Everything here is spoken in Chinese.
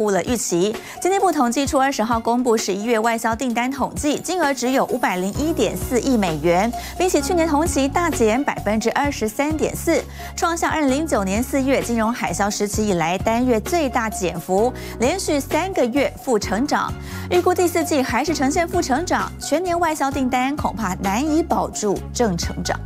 乎了预期。经济部统计处二十号公布十一月外销订单统计，金额只有五百零一点四亿美元，比起去年同期大减百分之二十三点四，创下二零零九年四月金融海啸时期以来单月最大减幅，连续三个月负成长。预估第四季还是呈现负成长，全年外销订单恐怕难以保住正成长。